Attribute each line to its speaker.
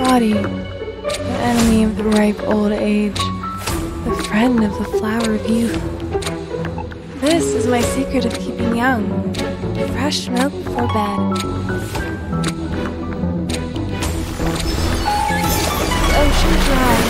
Speaker 1: body, the enemy of the ripe old age, the friend of the flower of youth. This is my secret of keeping young fresh milk for bed. Oh, Ocean dry.